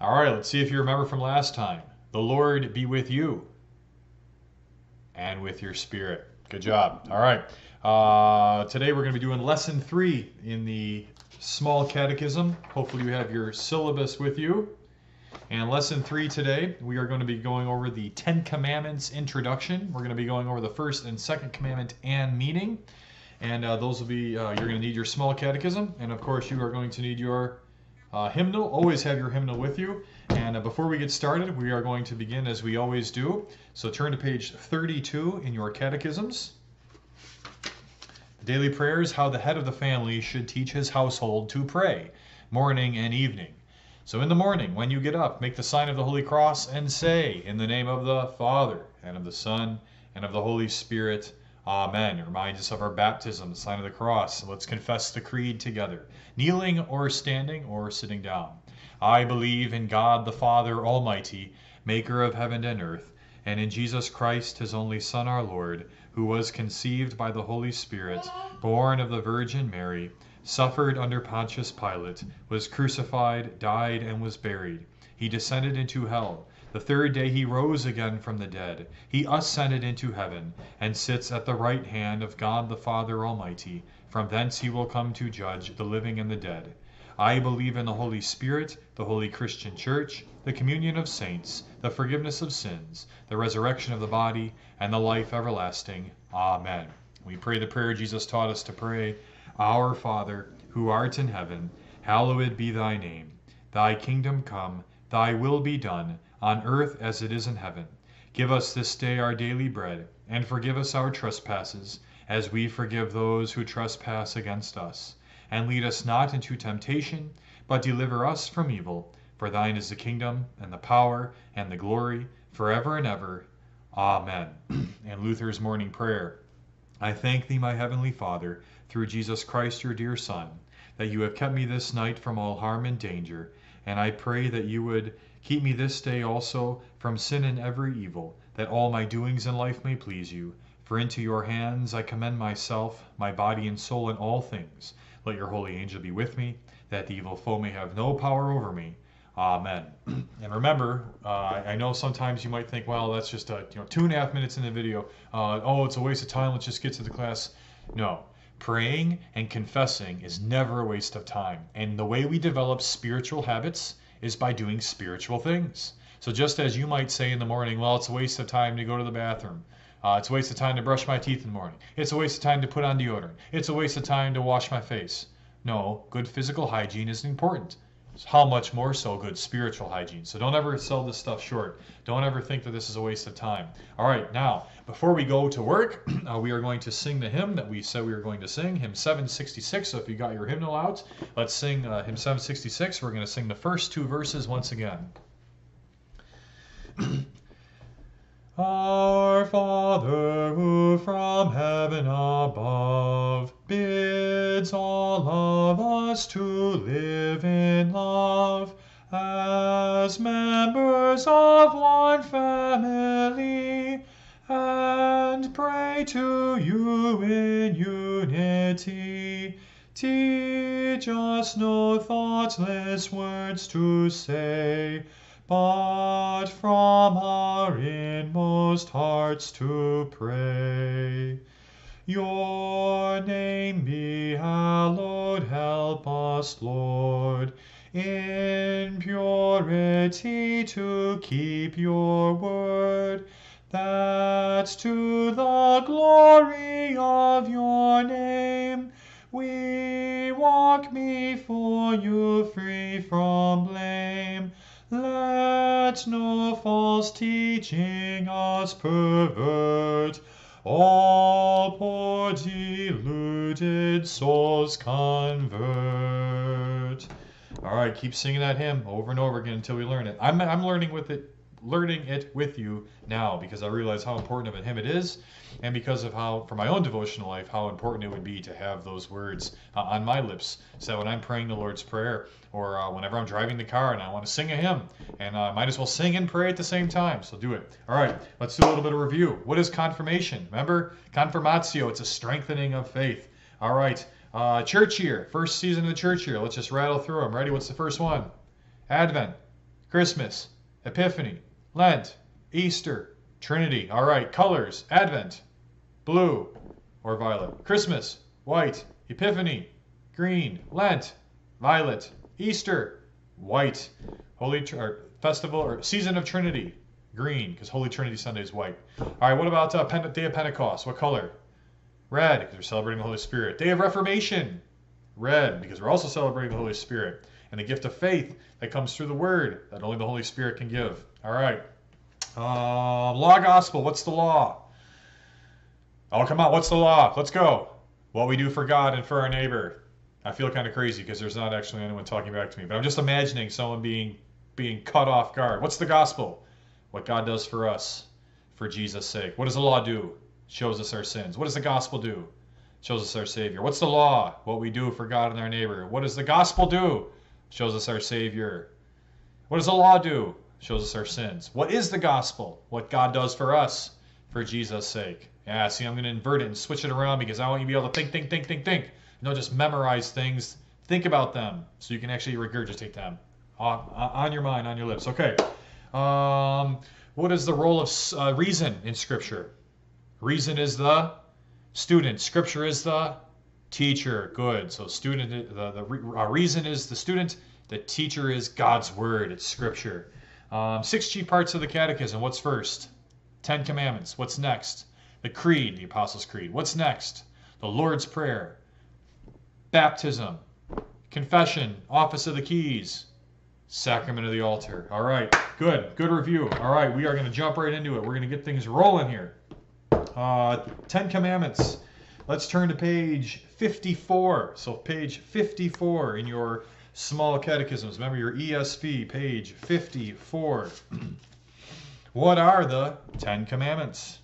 All right, let's see if you remember from last time. The Lord be with you and with your spirit. Good job. All right. Uh, today we're going to be doing lesson three in the small catechism. Hopefully, you have your syllabus with you. And lesson three today, we are going to be going over the Ten Commandments introduction. We're going to be going over the first and second commandment and meaning. And uh, those will be, uh, you're going to need your small catechism. And of course, you are going to need your uh, hymnal. Always have your hymnal with you. And uh, before we get started, we are going to begin as we always do. So turn to page 32 in your catechisms. The daily prayers, how the head of the family should teach his household to pray, morning and evening. So in the morning, when you get up, make the sign of the Holy Cross and say, In the name of the Father, and of the Son, and of the Holy Spirit, Amen. It reminds us of our baptism, the sign of the cross. Let's confess the creed together, kneeling or standing or sitting down. I believe in God the Father Almighty, maker of heaven and earth, and in Jesus Christ, his only Son, our Lord, who was conceived by the Holy Spirit, born of the Virgin Mary, suffered under Pontius Pilate, was crucified, died, and was buried. He descended into hell. The third day he rose again from the dead. He ascended into heaven, and sits at the right hand of God the Father Almighty. From thence he will come to judge the living and the dead. I believe in the Holy Spirit, the holy Christian Church, the communion of saints, the forgiveness of sins, the resurrection of the body, and the life everlasting. Amen. We pray the prayer Jesus taught us to pray Our Father, who art in heaven, hallowed be thy name. Thy kingdom come, thy will be done on earth as it is in heaven. Give us this day our daily bread, and forgive us our trespasses, as we forgive those who trespass against us. And lead us not into temptation, but deliver us from evil. For thine is the kingdom, and the power, and the glory, forever and ever. Amen. and Luther's morning prayer. I thank thee, my heavenly Father, through Jesus Christ your dear Son, that you have kept me this night from all harm and danger, and I pray that you would Keep me this day also from sin and every evil, that all my doings in life may please you. For into your hands I commend myself, my body and soul in all things. Let your holy angel be with me, that the evil foe may have no power over me. Amen. and remember, uh, I know sometimes you might think, well, that's just a, you know two and a half minutes in the video. Uh, oh, it's a waste of time. Let's just get to the class. No, praying and confessing is never a waste of time. And the way we develop spiritual habits is by doing spiritual things. So just as you might say in the morning, well, it's a waste of time to go to the bathroom. Uh, it's a waste of time to brush my teeth in the morning. It's a waste of time to put on deodorant. It's a waste of time to wash my face. No, good physical hygiene is important. How much more so good spiritual hygiene. So don't ever sell this stuff short. Don't ever think that this is a waste of time. All right, now, before we go to work, uh, we are going to sing the hymn that we said we were going to sing, hymn 766. So if you got your hymnal out, let's sing uh, hymn 766. We're going to sing the first two verses once again. Our Father, who from heaven above bids all of us to live in love as members of one family, and pray to you in unity. Teach us no thoughtless words to say but from our inmost hearts to pray. Your name be hallowed, help us, Lord, in purity to keep your word, that to the glory of your name we walk before you free from blame let no false teaching us pervert. All poor deluded souls convert. All right, keep singing that hymn over and over again until we learn it. I'm, I'm learning with it learning it with you now because I realize how important of a hymn it is, and because of how, for my own devotional life, how important it would be to have those words uh, on my lips. So when I'm praying the Lord's Prayer, or uh, whenever I'm driving the car and I want to sing a hymn, and I uh, might as well sing and pray at the same time. So do it. All right, let's do a little bit of review. What is confirmation? Remember, confirmatio, it's a strengthening of faith. All right, uh, church year, first season of the church year. Let's just rattle through them. Ready? What's the first one? Advent. Christmas, Epiphany, Lent, Easter, Trinity. All right, colors, Advent, blue or violet. Christmas, white, Epiphany, green, Lent, violet, Easter, white, Holy or Festival or Season of Trinity, green, because Holy Trinity Sunday is white. All right, what about uh, Pen- Day of Pentecost? What color? Red, because we're celebrating the Holy Spirit. Day of Reformation, red, because we're also celebrating the Holy Spirit and the gift of faith that comes through the Word that only the Holy Spirit can give. All right. Uh, law gospel. What's the law? Oh, come on. What's the law? Let's go. What we do for God and for our neighbor. I feel kind of crazy because there's not actually anyone talking back to me, but I'm just imagining someone being being cut off guard. What's the gospel? What God does for us for Jesus' sake. What does the law do? Shows us our sins. What does the gospel do? Shows us our Savior. What's the law? What we do for God and our neighbor. What does the gospel do? Shows us our Savior. What does the law do? Shows us our sins. What is the gospel? What God does for us for Jesus' sake. Yeah, see, I'm going to invert it and switch it around because I want you to be able to think, think, think, think, think. Don't just memorize things. Think about them so you can actually regurgitate them on, on your mind, on your lips. Okay. Um, what is the role of uh, reason in Scripture? Reason is the student. Scripture is the teacher. Good. So student, the, the uh, reason is the student. The teacher is God's word. It's Scripture. Um, six chief parts of the Catechism. What's first? Ten Commandments. What's next? The Creed, the Apostles' Creed. What's next? The Lord's Prayer. Baptism. Confession. Office of the Keys. Sacrament of the altar. All right, good, good review. All right, we are going to jump right into it. We're going to get things rolling here. Uh, Ten Commandments. Let's turn to page 54. So, page 54 in your small catechisms. Remember your ESV, page 54. what are the Ten Commandments?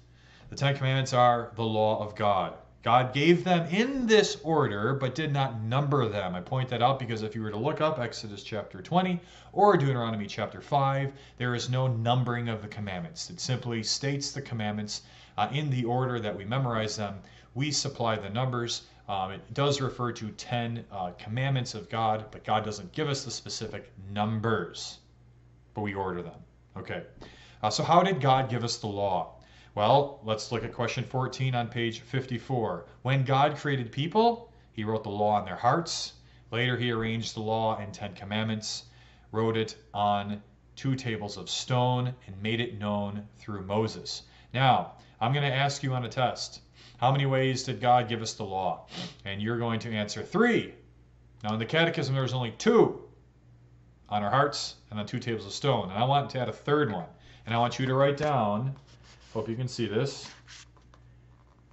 The Ten Commandments are the law of God. God gave them in this order, but did not number them. I point that out because if you were to look up Exodus chapter 20 or Deuteronomy chapter 5, there is no numbering of the commandments. It simply states the commandments uh, in the order that we memorize them. We supply the numbers. Um, it does refer to 10 uh, commandments of God, but God doesn't give us the specific numbers, but we order them. Okay. Uh, so, how did God give us the law? Well, let's look at question 14 on page 54. When God created people, he wrote the law on their hearts. Later, he arranged the law in Ten Commandments, wrote it on two tables of stone, and made it known through Moses. Now, I'm going to ask you on a test how many ways did God give us the law? And you're going to answer three. Now, in the Catechism, there's only two on our hearts and on two tables of stone. And I want to add a third one. And I want you to write down Hope you can see this.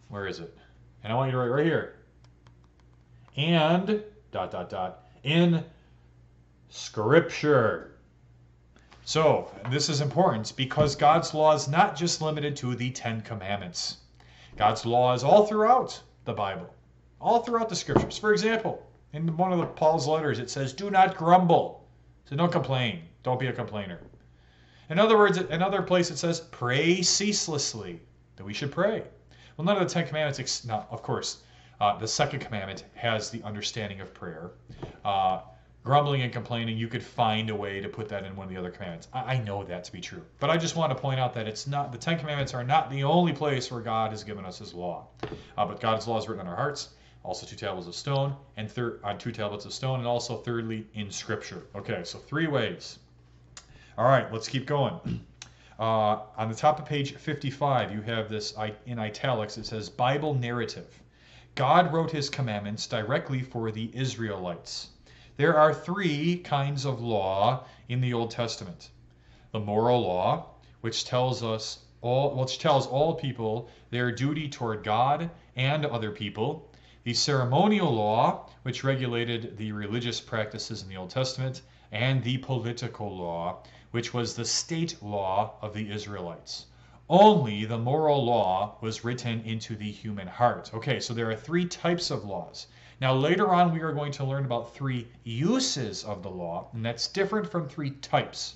Where is it? And I want you to write right here. And dot dot dot in scripture. So, this is important because God's law is not just limited to the 10 commandments. God's law is all throughout the Bible, all throughout the scriptures. For example, in one of the Paul's letters it says, "Do not grumble." So don't complain. Don't be a complainer. In other words, another place it says, pray ceaselessly, that we should pray. Well, none of the Ten Commandments, now, of course, uh, the second commandment has the understanding of prayer. Uh, grumbling and complaining, you could find a way to put that in one of the other commandments. I, I, know that to be true. But I just want to point out that it's not, the Ten Commandments are not the only place where God has given us his law. Uh, but God's law is written on our hearts, also two tablets of stone, and on two tablets of stone, and also thirdly in Scripture. Okay, so three ways. All right, let's keep going. Uh, on the top of page 55, you have this in italics. It says Bible narrative. God wrote his commandments directly for the Israelites. There are three kinds of law in the Old Testament. The moral law, which tells us all, which tells all people their duty toward God and other people, the ceremonial law, which regulated the religious practices in the Old Testament, and the political law, which was the state law of the Israelites. Only the moral law was written into the human heart. Okay, so there are three types of laws. Now, later on, we are going to learn about three uses of the law, and that's different from three types.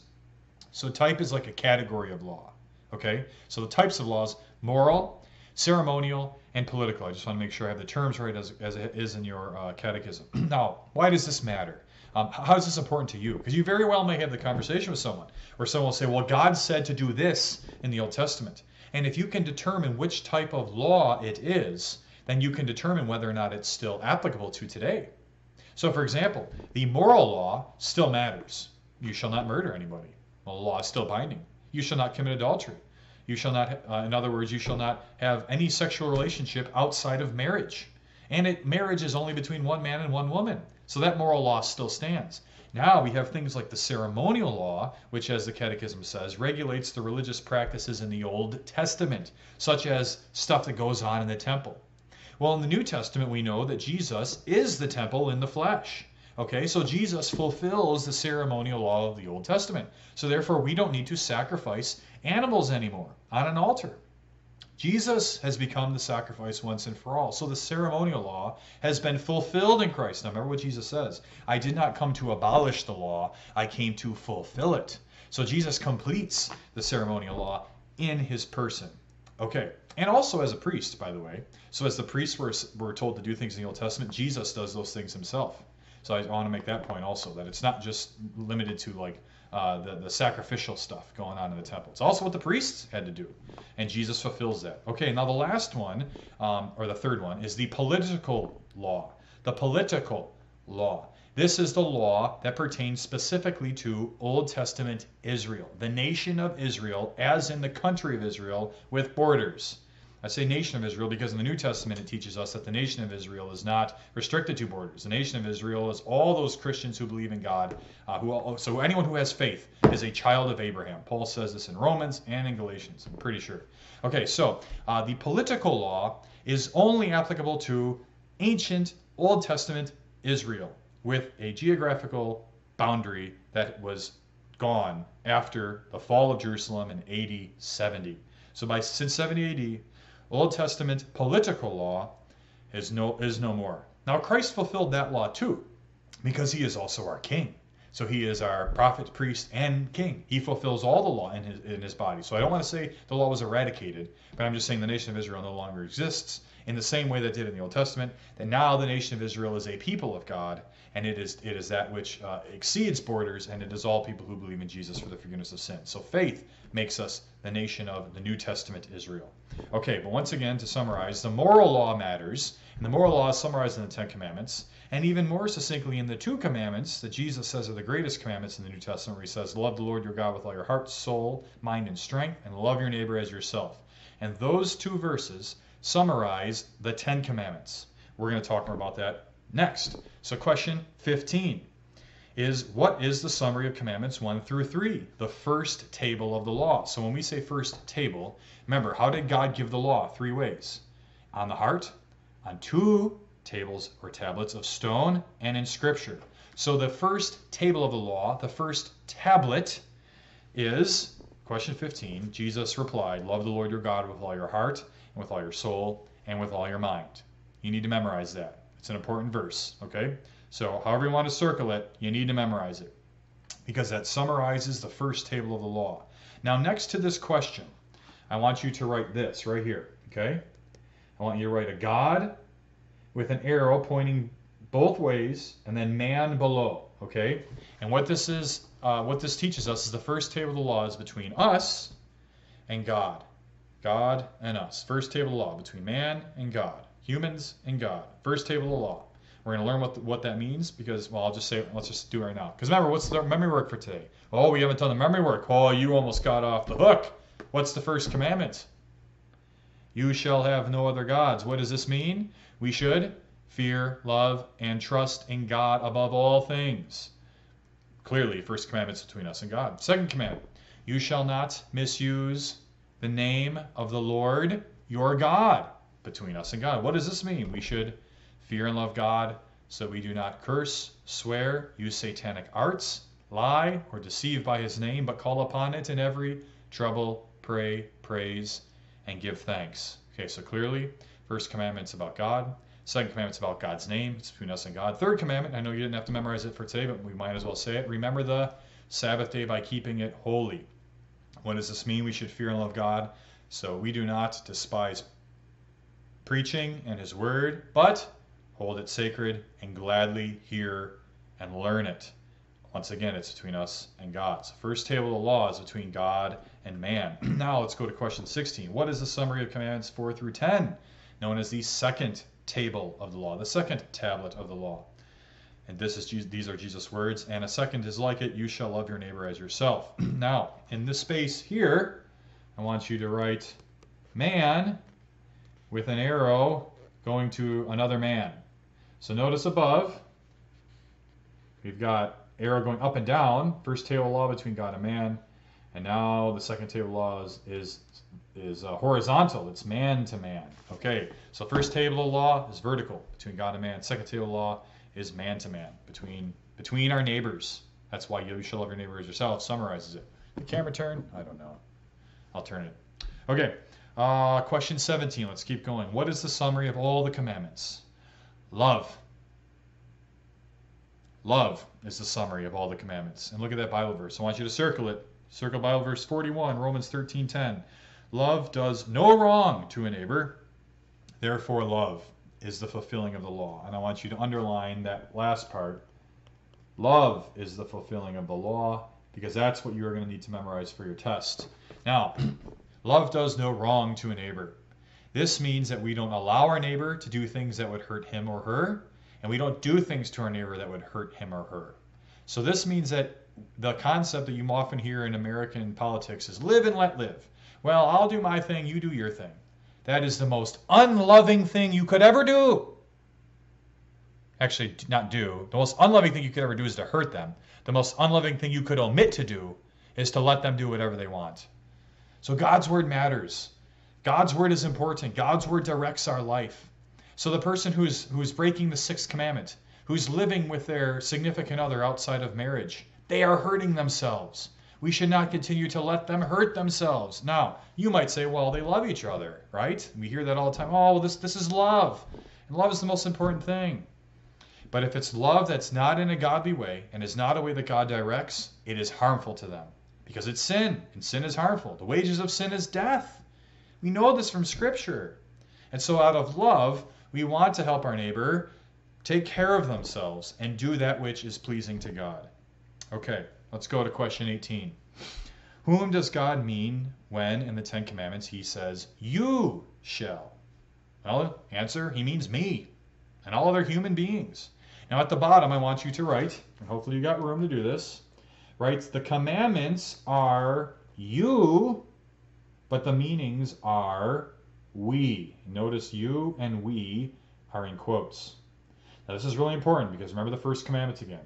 So, type is like a category of law. Okay, so the types of laws moral, ceremonial, and political. I just want to make sure I have the terms right as, as it is in your uh, catechism. now, why does this matter? Um, how is this important to you? Because you very well may have the conversation with someone where someone will say, well, God said to do this in the Old Testament. And if you can determine which type of law it is, then you can determine whether or not it's still applicable to today. So, for example, the moral law still matters. You shall not murder anybody. Well, the law is still binding. You shall not commit adultery. You shall not, uh, in other words, you shall not have any sexual relationship outside of marriage. And it, marriage is only between one man and one woman. So that moral law still stands. Now we have things like the ceremonial law, which, as the Catechism says, regulates the religious practices in the Old Testament, such as stuff that goes on in the temple. Well, in the New Testament, we know that Jesus is the temple in the flesh. Okay, so Jesus fulfills the ceremonial law of the Old Testament. So therefore, we don't need to sacrifice animals anymore on an altar. Jesus has become the sacrifice once and for all. So the ceremonial law has been fulfilled in Christ. Now remember what Jesus says I did not come to abolish the law, I came to fulfill it. So Jesus completes the ceremonial law in his person. Okay, and also as a priest, by the way. So as the priests were, were told to do things in the Old Testament, Jesus does those things himself. So I want to make that point also that it's not just limited to like uh, the, the sacrificial stuff going on in the temple. It's also what the priests had to do. And Jesus fulfills that. Okay, now the last one, um, or the third one, is the political law. The political law. This is the law that pertains specifically to Old Testament Israel, the nation of Israel, as in the country of Israel, with borders. I say nation of Israel because in the New Testament it teaches us that the nation of Israel is not restricted to borders. The nation of Israel is all those Christians who believe in God. Uh, who so anyone who has faith is a child of Abraham. Paul says this in Romans and in Galatians. I'm pretty sure. Okay, so uh, the political law is only applicable to ancient Old Testament Israel with a geographical boundary that was gone after the fall of Jerusalem in AD 70. So by since 70 AD, Old Testament political law is no, is no more. Now, Christ fulfilled that law too, because he is also our king. So he is our prophet, priest, and king. He fulfills all the law in his, in his body. So I don't want to say the law was eradicated, but I'm just saying the nation of Israel no longer exists in the same way that did in the Old Testament. That now the nation of Israel is a people of God, and it is it is that which uh, exceeds borders, and it is all people who believe in Jesus for the forgiveness of sin. So faith makes us the nation of the New Testament Israel. Okay, but once again, to summarize, the moral law matters, and the moral law is summarized in the Ten Commandments, and even more succinctly in the two commandments that Jesus says are the greatest commandments in the New Testament, where he says, Love the Lord your God with all your heart, soul, mind, and strength, and love your neighbor as yourself. And those two verses summarize the Ten Commandments. We're going to talk more about that next. So, question 15 is what is the summary of commandments 1 through 3 the first table of the law. So when we say first table remember how did god give the law? Three ways. On the heart on two tables or tablets of stone and in scripture. So the first table of the law the first tablet is question 15 jesus replied love the lord your god with all your heart and with all your soul and with all your mind. You need to memorize that it's an important verse okay so, however you want to circle it, you need to memorize it because that summarizes the first table of the law. Now, next to this question, I want you to write this right here, okay? I want you to write a God with an arrow pointing both ways and then man below, okay? And what this is, uh, what this teaches us is the first table of the law is between us and God. God and us. First table of the law between man and God. Humans and God. First table of the law. We're going to learn what, what that means because, well, I'll just say, let's just do it right now. Because remember, what's the memory work for today? Oh, we haven't done the memory work. Oh, you almost got off the hook. What's the first commandment? You shall have no other gods. What does this mean? We should fear, love, and trust in God above all things. Clearly, first commandment's between us and God. Second commandment, you shall not misuse the name of the Lord your God between us and God. What does this mean? We should fear and love God so we do not curse, swear, use satanic arts, lie, or deceive by his name, but call upon it in every trouble, pray, praise, and give thanks. Okay, so clearly, first commandment's about God. Second commandment's about God's name. It's between us and God. Third commandment, I know you didn't have to memorize it for today, but we might as well say it. Remember the Sabbath day by keeping it holy. What does this mean? We should fear and love God. So we do not despise preaching and his word, but hold it sacred, and gladly hear and learn it. Once again, it's between us and God. So, first table of the law is between God and man. now, let's go to question 16. What is the summary of commandments 4 through 10, known as the second table of the law, the second tablet of the law? And this is these are Jesus' words. And a second is like it: you shall love your neighbor as yourself. now, in this space here, I want you to write man with an arrow going to another man. So notice above, we've got arrow going up and down, first table law between God and man, and now the second table law is, is, is uh, horizontal, it's man to man. Okay, so first table law is vertical between God and man, second table law is man to man between between our neighbors. That's why you shall love your neighbor as yourself summarizes it. The camera turn? I don't know. I'll turn it. Okay, uh, question 17. Let's keep going. What is the summary of all the commandments? Love. Love is the summary of all the commandments. And look at that Bible verse. I want you to circle it. Circle Bible verse 41, Romans 13:10. Love does no wrong to a neighbor. Therefore love is the fulfilling of the law. And I want you to underline that last part. Love is the fulfilling of the law because that's what you're going to need to memorize for your test. Now, love does no wrong to a neighbor. This means that we don't allow our neighbor to do things that would hurt him or her, and we don't do things to our neighbor that would hurt him or her. So this means that the concept that you often hear in American politics is live and let live. Well, I'll do my thing, you do your thing. That is the most unloving thing you could ever do. Actually, not do. The most unloving thing you could ever do is to hurt them. The most unloving thing you could omit to do is to let them do whatever they want. So God's word matters. God's word is important. God's word directs our life. So the person who's who's breaking the sixth commandment, who's living with their significant other outside of marriage, they are hurting themselves. We should not continue to let them hurt themselves. Now, you might say, well, they love each other, right? We hear that all the time. Oh, this, this is love. And love is the most important thing. But if it's love that's not in a godly way and is not a way that God directs, it is harmful to them because it's sin, and sin is harmful. The wages of sin is death. We know this from Scripture. And so, out of love, we want to help our neighbor take care of themselves and do that which is pleasing to God. Okay. Let's go to question 18. Whom does God mean when in the Ten Commandments he says, You shall? Well, answer, he means me and all other human beings. Now at the bottom, I want you to write, and hopefully you got room to do this, write, the commandments are you, but the meanings are we. Notice you and we are in quotes. Now this is really important because remember the first commandment again.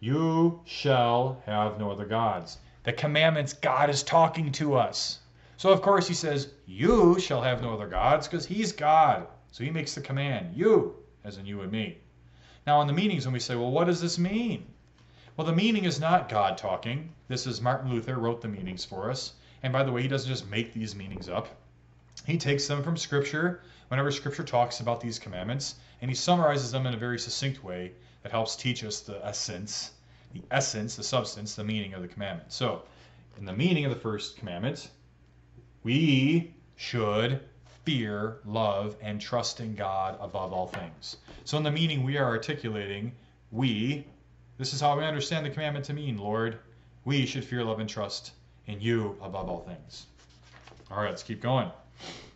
You shall have no other gods. The commandments, God is talking to us. So, of course, he says, You shall have no other gods because he's God. So he makes the command, You, as in you and me. Now, in the meanings, when we say, Well, what does this mean? Well, the meaning is not God talking. This is Martin Luther wrote the meanings for us. And by the way, he doesn't just make these meanings up. He takes them from Scripture whenever Scripture talks about these commandments, and he summarizes them in a very succinct way that helps teach us the essence, the essence, the substance, the meaning of the commandment. So, in the meaning of the first commandment, we should fear, love, and trust in God above all things. So, in the meaning we are articulating, we, this is how we understand the commandment to mean, Lord, we should fear, love, and trust in you above all things. All right, let's keep going.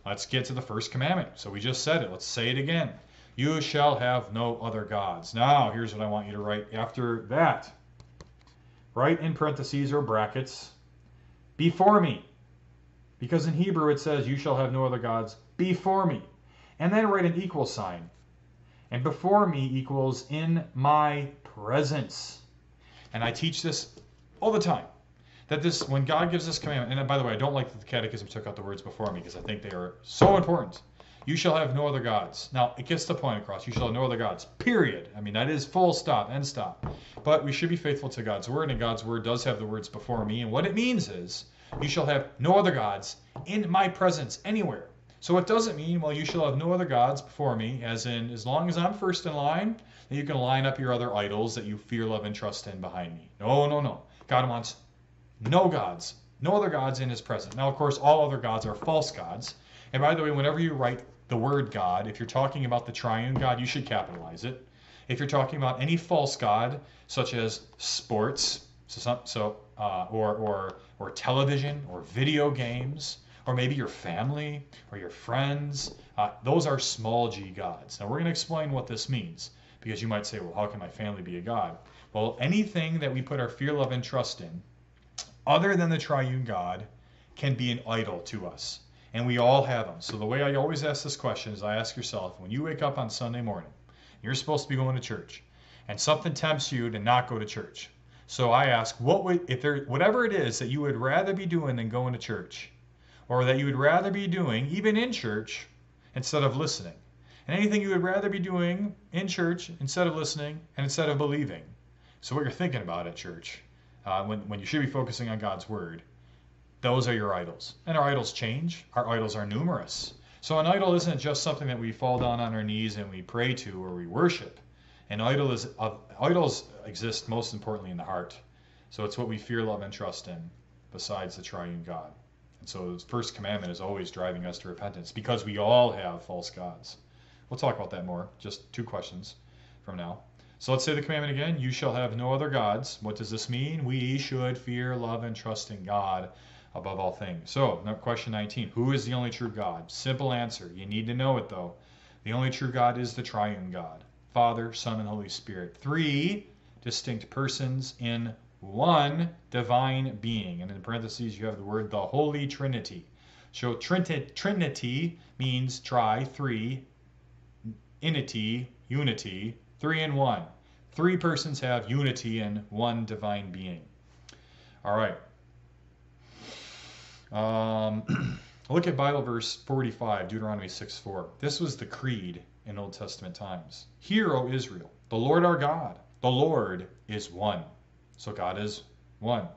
Let's get to the first commandment. So, we just said it. Let's say it again. You shall have no other gods. Now, here's what I want you to write after that. Write in parentheses or brackets, before me. Because in Hebrew it says, You shall have no other gods before me. And then write an equal sign. And before me equals in my presence. And I teach this all the time. That this, when God gives this commandment, and uh, by the way, I don't like that the Catechism took out the words before me because I think they are so important. You shall have no other gods. Now, it gets the point across. You shall have no other gods. Period. I mean, that is full stop, end stop. But we should be faithful to God's word, and God's word does have the words before me. And what it means is, you shall have no other gods in my presence anywhere. So what does it mean, well, you shall have no other gods before me, as in, as long as I'm first in line, that you can line up your other idols that you fear, love, and trust in behind me. No, no, no. God wants no gods, no other gods in his presence. Now, of course, all other gods are false gods. And by the way, whenever you write the word God, if you're talking about the triune God, you should capitalize it. If you're talking about any false god, such as sports, so, so uh, or or or television or video games, or maybe your family or your friends, uh, those are small g gods. Now we're going to explain what this means because you might say, well, how can my family be a god? Well, anything that we put our fear, love, and trust in, other than the triune God, can be an idol to us. And we all have them. So the way I always ask this question is I ask yourself, when you wake up on Sunday morning, you're supposed to be going to church, and something tempts you to not go to church. So I ask, what would if there whatever it is that you would rather be doing than going to church, or that you would rather be doing even in church instead of listening, and anything you would rather be doing in church instead of listening and instead of believing. So what you're thinking about at church, uh, when when you should be focusing on God's word, those are your idols. And our idols change. Our idols are numerous. So an idol isn't just something that we fall down on our knees and we pray to or we worship. An idol is uh, idols exist most importantly in the heart. So it's what we fear, love, and trust in, besides the triune God. And so the first commandment is always driving us to repentance because we all have false gods. We'll talk about that more. Just two questions from now. So let's say the commandment again you shall have no other gods. What does this mean? We should fear, love, and trust in God above all things. So, question 19 Who is the only true God? Simple answer. You need to know it though. The only true God is the triune God Father, Son, and Holy Spirit. Three distinct persons in one divine being. And in parentheses, you have the word the Holy Trinity. So, Trinity means tri, three, inity, unity, Three in one. Three persons have unity in one divine being. All right. Um, look at Bible verse 45, Deuteronomy 6 4. This was the creed in Old Testament times. Hear, O Israel, the Lord our God, the Lord is one. So God is one.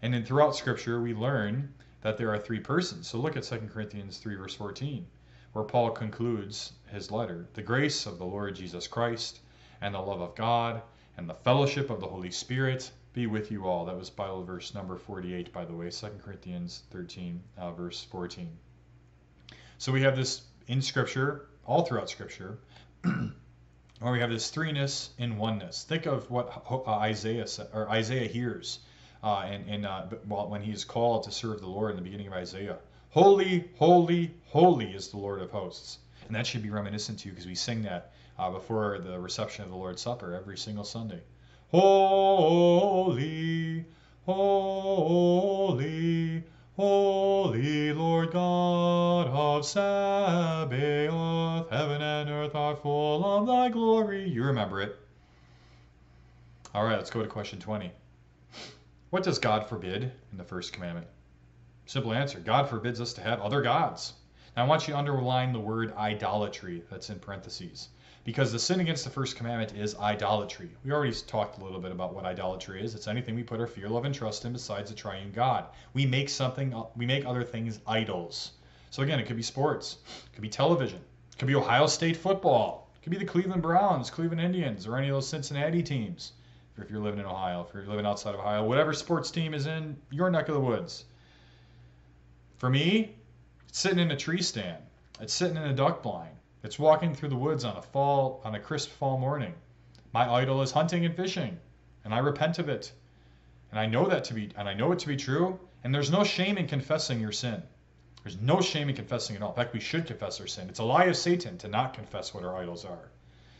And then throughout Scripture, we learn that there are three persons. So look at 2 Corinthians 3, verse 14 where Paul concludes his letter The grace of the Lord Jesus Christ, and the love of God, and the fellowship of the Holy Spirit be with you all. That was Bible verse number 48, by the way, 2 Corinthians 13, uh, verse 14. So we have this in Scripture, all throughout Scripture, where we have this threeness in oneness. Think of what uh, Isaiah or Isaiah hears uh, in, in uh, when he is called to serve the Lord in the beginning of Isaiah. Holy, holy, holy is the Lord of hosts. And that should be reminiscent to you because we sing that uh, before the reception of the Lord's Supper every single Sunday. Holy, holy, holy Lord God of Sabaoth, heaven and earth are full of thy glory. You remember it. All right, let's go to question 20. What does God forbid in the first commandment? Simple answer God forbids us to have other gods. Now, I want you to underline the word idolatry that's in parentheses because the sin against the first commandment is idolatry. We already talked a little bit about what idolatry is. It's anything we put our fear, love, and trust in besides the triune God. We make something, we make other things idols. So again, it could be sports, it could be television, it could be Ohio State football, it could be the Cleveland Browns, Cleveland Indians, or any of those Cincinnati teams. If you're living in Ohio, if you're living outside of Ohio, whatever sports team is in your neck of the woods. For me, it's sitting in a tree stand. It's sitting in a duck blind. It's walking through the woods on a fall on a crisp fall morning. My idol is hunting and fishing, and I repent of it. And I know that to be and I know it to be true, and there's no shame in confessing your sin. There's no shame in confessing at all. In fact, we should confess our sin. It's a lie of Satan to not confess what our idols are.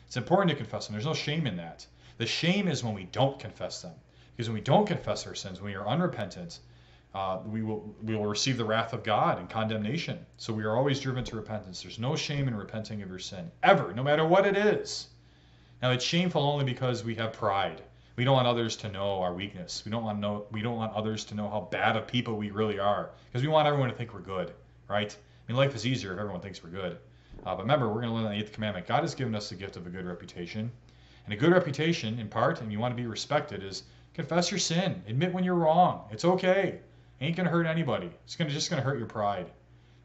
It's important to confess them. There's no shame in that. The shame is when we don't confess them. Because when we don't confess our sins, when we are unrepentant, uh, we will we will receive the wrath of God and condemnation. So we are always driven to repentance. There's no shame in repenting of your sin ever, no matter what it is. Now it's shameful only because we have pride. We don't want others to know our weakness. We don't want know we don't want others to know how bad of people we really are because we want everyone to think we're good, right? I mean, life is easier if everyone thinks we're good. Uh, but remember, we're going to learn the eighth commandment. God has given us the gift of a good reputation, and a good reputation, in part, and you want to be respected, is confess your sin, admit when you're wrong. It's okay. Ain't gonna hurt anybody. It's gonna just gonna hurt your pride.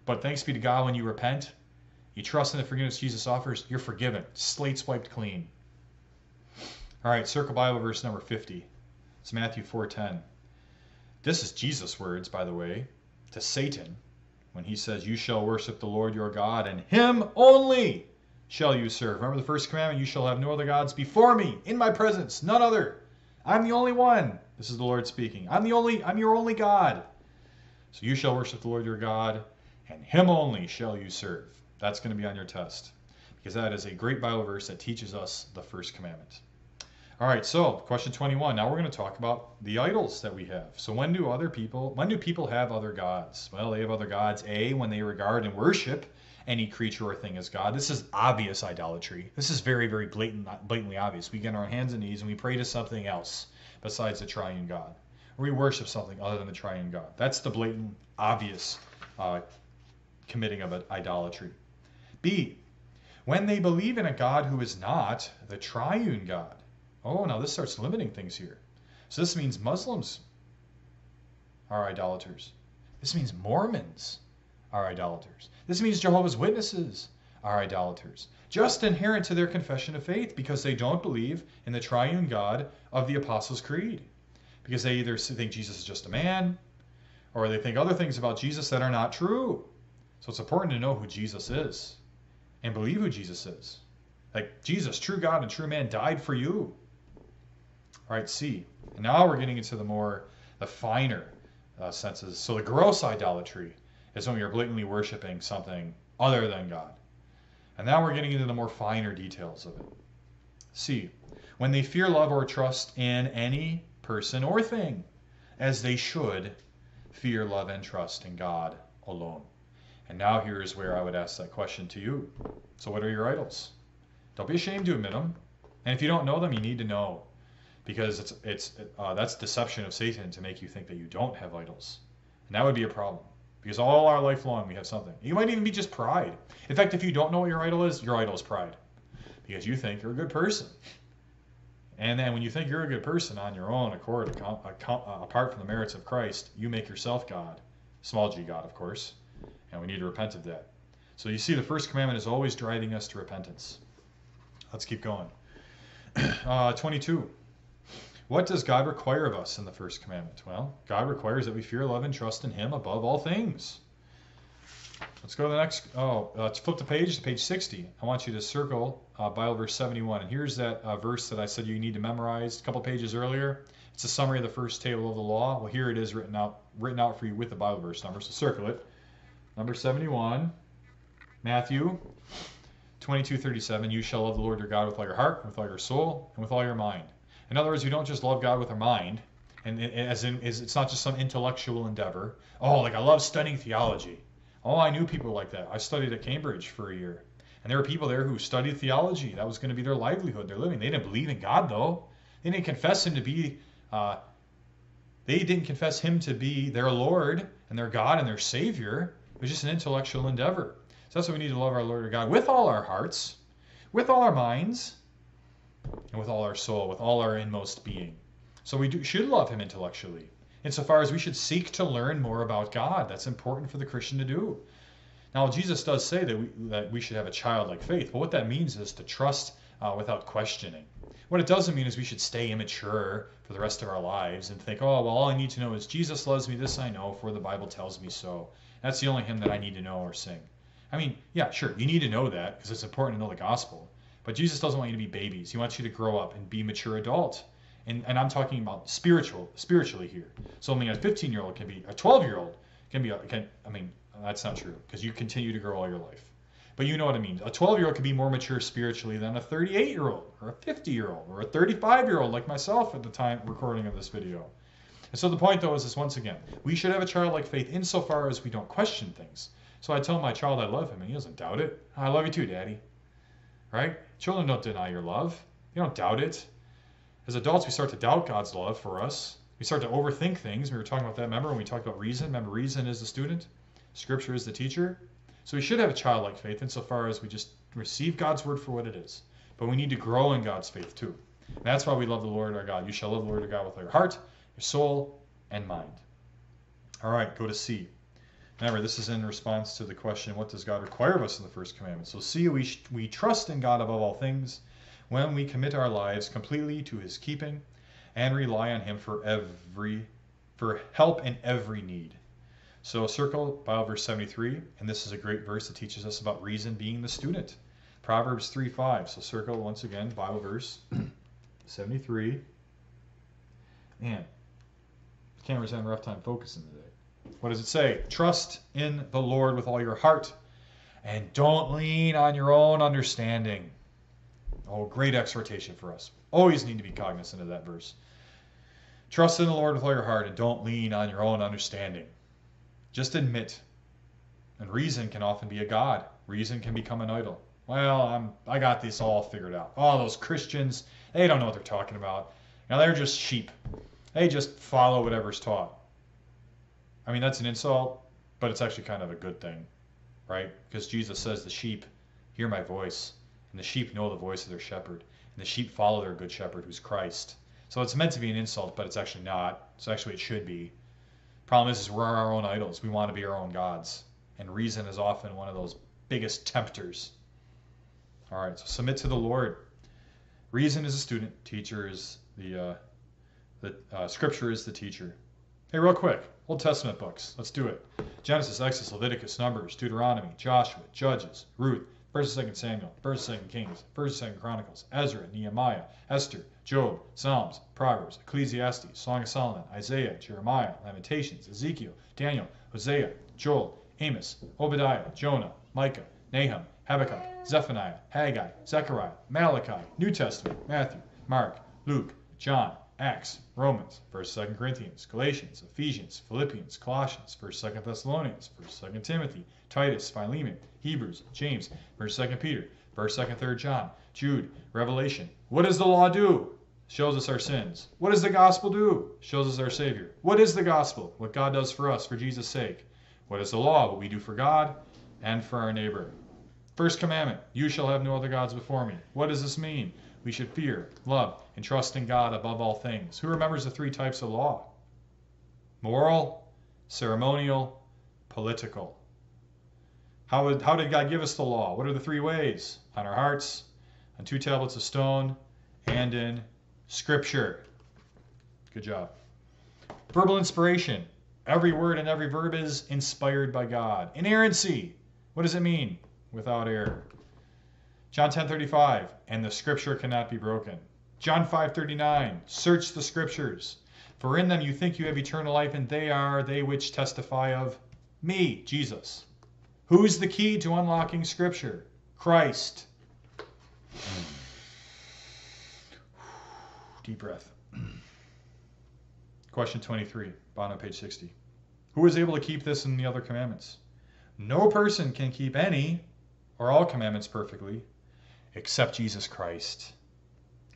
But thanks be to God when you repent, you trust in the forgiveness Jesus offers, you're forgiven. Slate swiped clean. All right, circle Bible verse number 50. It's Matthew 4:10. This is Jesus' words, by the way, to Satan when he says, "You shall worship the Lord your God, and Him only shall you serve. Remember the first commandment, you shall have no other gods before me, in my presence, none other. I'm the only one. This is the Lord speaking. I'm the only I'm your only God. So you shall worship the Lord your God, and him only shall you serve. That's going to be on your test. Because that is a great Bible verse that teaches us the first commandment. All right, so question 21. Now we're going to talk about the idols that we have. So when do other people when do people have other gods? Well, they have other gods A when they regard and worship any creature or thing as God. This is obvious idolatry. This is very, very blatant, blatantly obvious. We get on our hands and knees and we pray to something else besides the triune God. Or we worship something other than the triune God. That's the blatant, obvious uh, committing of idolatry. B, when they believe in a God who is not the triune God. Oh, now this starts limiting things here. So this means Muslims are idolaters. This means Mormons are idolaters. This means Jehovah's Witnesses are idolaters, just inherent to their confession of faith because they don't believe in the triune God of the Apostles' Creed. Because they either think Jesus is just a man or they think other things about Jesus that are not true. So it's important to know who Jesus is and believe who Jesus is. Like Jesus, true God and true man, died for you. All right, C. And now we're getting into the more, the finer uh, senses. So the gross idolatry is when are blatantly worshiping something other than God. And now we're getting into the more finer details of it. C. When they fear, love, or trust in any person or thing, as they should fear, love, and trust in God alone. And now here's where I would ask that question to you. So, what are your idols? Don't be ashamed to admit them. And if you don't know them, you need to know, because it's it's uh, that's deception of Satan to make you think that you don't have idols, and that would be a problem. Because all our life long we have something. You might even be just pride. In fact, if you don't know what your idol is, your idol is pride. Because you think you're a good person. And then when you think you're a good person on your own accord, apart from the merits of Christ, you make yourself God. Small g God, of course. And we need to repent of that. So you see, the first commandment is always driving us to repentance. Let's keep going. Uh, 22. What does God require of us in the first commandment? Well, God requires that we fear, love, and trust in Him above all things. Let's go to the next. Oh, uh, let's flip the page to page 60. I want you to circle uh, Bible verse 71. And here's that uh, verse that I said you need to memorize a couple pages earlier. It's a summary of the first table of the law. Well, here it is written out, written out for you with the Bible verse number. So circle it. Number 71, Matthew 22:37. You shall love the Lord your God with all your heart, with all your soul, and with all your mind. In other words, we don't just love God with our mind, and as in, it's not just some intellectual endeavor. Oh, like I love studying theology. Oh, I knew people like that. I studied at Cambridge for a year, and there were people there who studied theology. That was going to be their livelihood, their living. They didn't believe in God though. They didn't confess Him to be. Uh, they didn't confess Him to be their Lord and their God and their Savior. It was just an intellectual endeavor. So that's why we need to love our Lord our God with all our hearts, with all our minds, and with all our soul, with all our inmost being. So we do, should love him intellectually, insofar as we should seek to learn more about God. That's important for the Christian to do. Now, Jesus does say that we, that we should have a childlike faith, but what that means is to trust uh, without questioning. What it doesn't mean is we should stay immature for the rest of our lives and think, oh, well, all I need to know is Jesus loves me, this I know, for the Bible tells me so. That's the only hymn that I need to know or sing. I mean, yeah, sure, you need to know that because it's important to know the gospel. But Jesus doesn't want you to be babies. He wants you to grow up and be mature adult. And, and I'm talking about spiritual, spiritually here. So I mean, a 15 year old can be a 12 year old can be. Can I mean, that's not true because you continue to grow all your life. But you know what I mean. A 12 year old can be more mature spiritually than a 38 year old or a 50 year old or a 35 year old like myself at the time recording of this video. And so the point though is this once again, we should have a childlike faith insofar as we don't question things. So I tell my child I love him and he doesn't doubt it. I love you too, daddy. Right? Children don't deny your love. They don't doubt it. As adults, we start to doubt God's love for us. We start to overthink things. We were talking about that. Remember when we talked about reason? Remember, reason is the student, Scripture is the teacher. So we should have a childlike faith insofar as we just receive God's word for what it is. But we need to grow in God's faith too. And that's why we love the Lord our God. You shall love the Lord your God with all your heart, your soul, and mind. All right, go to C. Remember, this is in response to the question, what does God require of us in the first commandment? So see, we, we trust in God above all things when we commit our lives completely to his keeping and rely on him for every for help in every need. So circle Bible verse 73, and this is a great verse that teaches us about reason being the student. Proverbs 3 5. So circle once again, Bible verse 73. Man, camera's having a rough time focusing today. What does it say? Trust in the Lord with all your heart and don't lean on your own understanding. Oh, great exhortation for us. Always need to be cognizant of that verse. Trust in the Lord with all your heart and don't lean on your own understanding. Just admit. And reason can often be a god. Reason can become an idol. Well, I'm I got this all figured out. All those Christians, they don't know what they're talking about. Now they're just sheep. They just follow whatever's taught. I mean, that's an insult, but it's actually kind of a good thing, right? Because Jesus says the sheep hear my voice, and the sheep know the voice of their shepherd, and the sheep follow their good shepherd, who's Christ. So it's meant to be an insult, but it's actually not. So actually, it should be. Problem is, is we're our own idols. We want to be our own gods, and reason is often one of those biggest tempters. All right, so submit to the Lord. Reason is a student, teacher is the uh, the uh, scripture is the teacher. Hey, real quick, Old Testament books. Let's do it. Genesis, Exodus, Leviticus, Numbers, Deuteronomy, Joshua, Judges, Ruth, First and Second Samuel, First and Second Kings, First and Second Chronicles, Ezra, Nehemiah, Esther, Job, Psalms, Proverbs, Ecclesiastes, Song of Solomon, Isaiah, Jeremiah, Lamentations, Ezekiel, Daniel, Hosea, Joel, Amos, Obadiah, Jonah, Micah, Nahum, Habakkuk, Zephaniah, Haggai, Zechariah, Malachi, New Testament, Matthew, Mark, Luke, John, Acts, Romans, 1st, 2nd Corinthians, Galatians, Ephesians, Philippians, Colossians, 1st, 2nd Thessalonians, 1st, 2nd Timothy, Titus, Philemon, Hebrews, James, 1st, 2nd Peter, 1st, 2nd, 3rd John, Jude, Revelation. What does the law do? Shows us our sins. What does the gospel do? Shows us our Savior. What is the gospel? What God does for us for Jesus' sake. What is the law? What we do for God and for our neighbor. First commandment, you shall have no other gods before me. What does this mean? We should fear, love, and trust in God above all things. Who remembers the three types of law? Moral, ceremonial, political. How, would, how did God give us the law? What are the three ways? On our hearts, on two tablets of stone, and in Scripture. Good job. Verbal inspiration. Every word and every verb is inspired by God. Inerrancy. What does it mean? Without error. John 10:35, and the scripture cannot be broken. John 5:39, search the scriptures, for in them you think you have eternal life, and they are they which testify of me, Jesus. Who's the key to unlocking scripture? Christ. Deep breath. Question 23, bottom page 60. Who is able to keep this and the other commandments? No person can keep any or all commandments perfectly except Jesus Christ.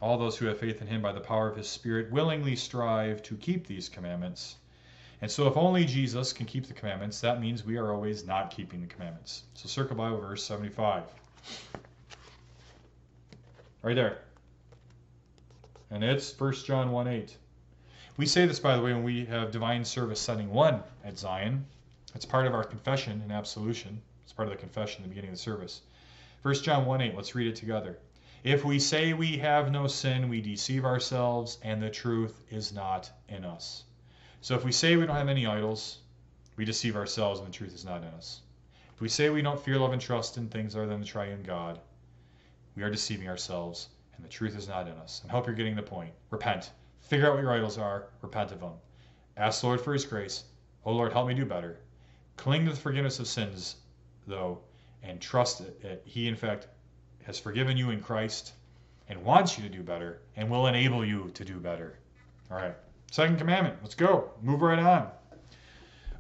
All those who have faith in him by the power of his Spirit willingly strive to keep these commandments. And so, if only Jesus can keep the commandments, that means we are always not keeping the commandments. So, circle Bible verse 75. Right there. And it's 1 John 1 8. We say this, by the way, when we have divine service setting one at Zion. It's part of our confession and absolution. It's part of the confession at the beginning of the service. 1 John 1 8, let's read it together. If we say we have no sin, we deceive ourselves, and the truth is not in us. So if we say we don't have any idols, we deceive ourselves, and the truth is not in us. If we say we don't fear, love, and trust in things other than the triune God, we are deceiving ourselves, and the truth is not in us. I hope you're getting the point. Repent. Figure out what your idols are. Repent of them. Ask the Lord for His grace. Oh Lord, help me do better. Cling to the forgiveness of sins, though, and trust that He, in fact, has forgiven you in Christ and wants you to do better and will enable you to do better. All right. Second commandment. Let's go. Move right on.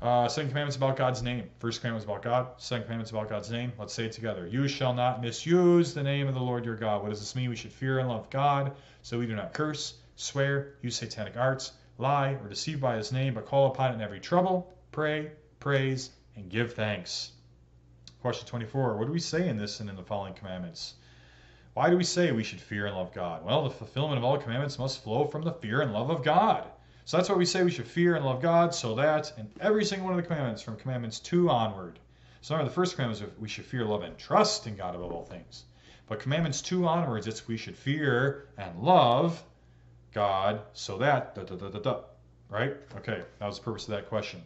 Uh, second commandment's about God's name. First commandment's about God. Second commandment's about God's name. Let's say it together. You shall not misuse the name of the Lord your God. What does this mean? We should fear and love God so we do not curse, swear, use satanic arts, lie, or deceive by his name, but call upon it in every trouble, pray, praise, and give thanks. Question 24. What do we say in this and in the following commandments? Why do we say we should fear and love God? Well, the fulfillment of all commandments must flow from the fear and love of God. So that's why we say we should fear and love God, so that in every single one of the commandments, from commandments 2 onward. So remember, the first commandment is we should fear, love, and trust in God above all things. But commandments 2 onwards, it's we should fear and love God, so that, da, da, da. Right? Okay, that was the purpose of that question.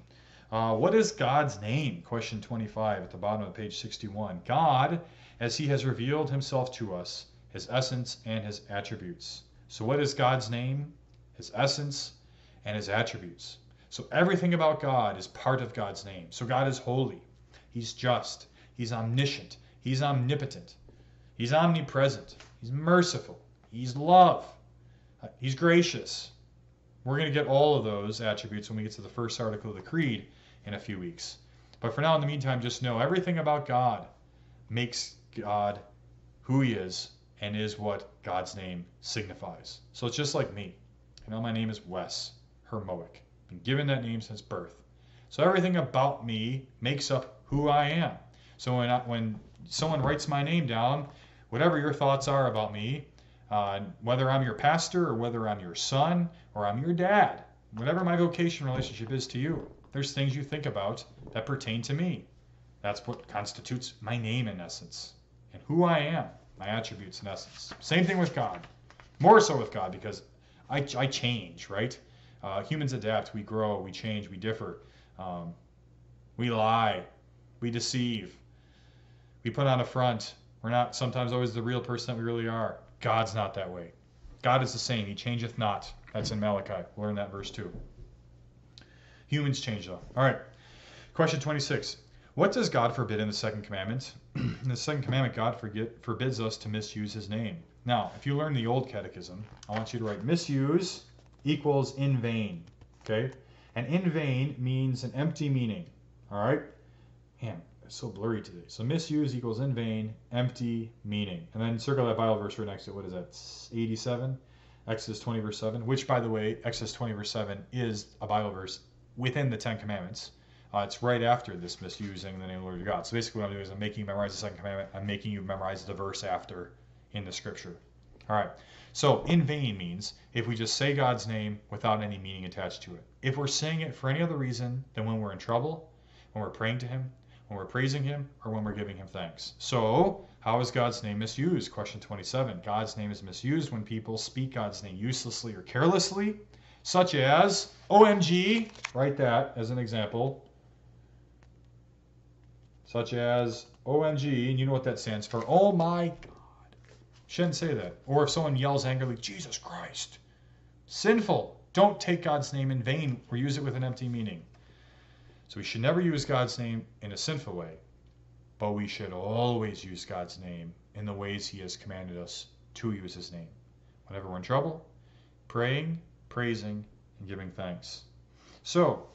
Uh, what is God's name? Question 25 at the bottom of page 61. God, as he has revealed himself to us, his essence and his attributes. So, what is God's name? His essence and his attributes. So, everything about God is part of God's name. So, God is holy, he's just, he's omniscient, he's omnipotent, he's omnipresent, he's merciful, he's love, uh, he's gracious. We're going to get all of those attributes when we get to the first article of the Creed in a few weeks. But for now, in the meantime, just know everything about God makes God who He is and is what God's name signifies. So it's just like me. You know, my name is Wes Hermoic. Been given that name since birth. So everything about me makes up who I am. So when I, when someone writes my name down, whatever your thoughts are about me, uh, whether I'm your pastor or whether I'm your son or I'm your dad, whatever my vocation relationship is to you, there's things you think about that pertain to me. That's what constitutes my name in essence and who I am, my attributes in essence. Same thing with God. More so with God because I, I change, right? Uh, humans adapt, we grow, we change, we differ. Um, we lie, we deceive, we put on a front. We're not sometimes always the real person that we really are. God's not that way. God is the same. He changeth not. That's in Malachi. Learn that verse too. Humans change though. All right. Question 26. What does God forbid in the second commandment? in the second commandment, God forget, forbids us to misuse his name. Now, if you learn the old catechism, I want you to write misuse equals in vain. Okay? And in vain means an empty meaning. All right? Man, it's so blurry today. So misuse equals in vain, empty meaning. And then circle that Bible verse right next to it. What is that? 87? Exodus 20, verse 7. Which, by the way, Exodus 20, verse 7 is a Bible verse within the Ten Commandments. Uh, it's right after this misusing the name of the Lord your God. So basically, what I'm doing is I'm making you memorize the second commandment. I'm making you memorize the verse after in the scripture. All right. So in vain means if we just say God's name without any meaning attached to it. If we're saying it for any other reason than when we're in trouble, when we're praying to Him, when we're praising Him, or when we're giving Him thanks. So how is God's name misused? Question 27. God's name is misused when people speak God's name uselessly or carelessly, such as OMG, write that as an example, such as OMG, and you know what that stands for. Oh my God. Shouldn't say that. Or if someone yells angrily, Jesus Christ. Sinful. Don't take God's name in vain or use it with an empty meaning. So we should never use God's name in a sinful way, but we should always use God's name in the ways He has commanded us to use His name. Whenever we're in trouble, praying, praising, and giving thanks. So,